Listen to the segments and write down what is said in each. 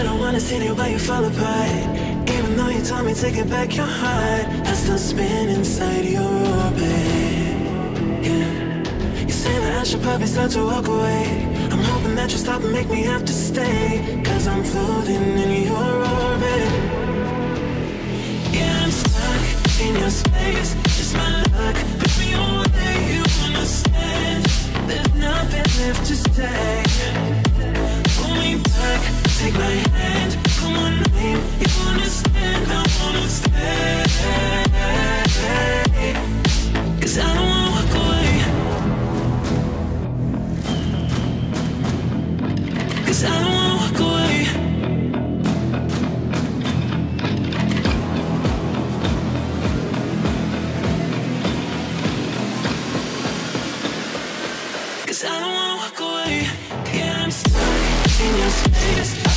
I don't wanna see you while you fall apart. Even though you told me to get back your heart, I still spin inside your orbit. Yeah. You say that I should probably start to walk away. I'm hoping that you stop and make me have to stay. Cause I'm floating in your orbit. Cause I don't wanna walk away. Cause I don't wanna walk away. Yeah, I'm stuck in your space.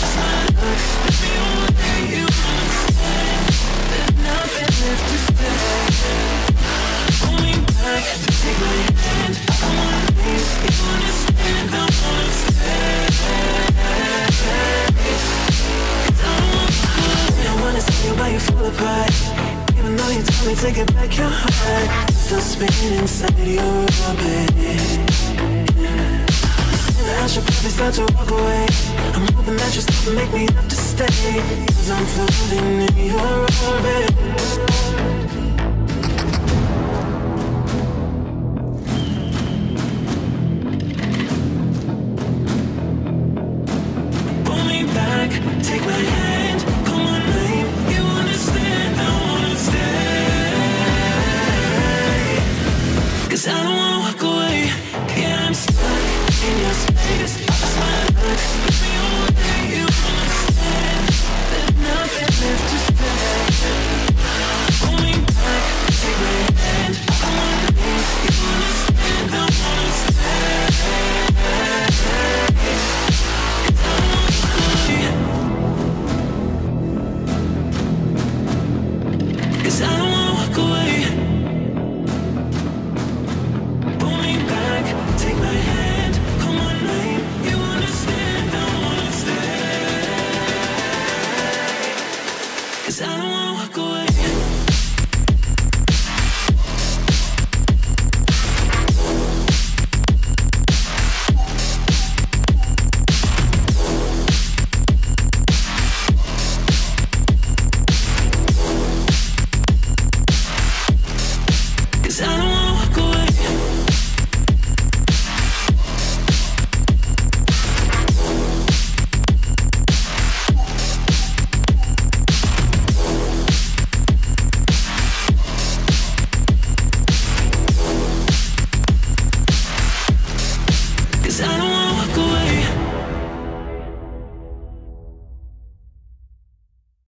You told me to get back your heart, still spinning inside your orbit. I should probably start to walk away. I'm hoping that you stop and make me have to stay. Cause I'm floating in your orbit. Pull me back, take my hand. Cause I don't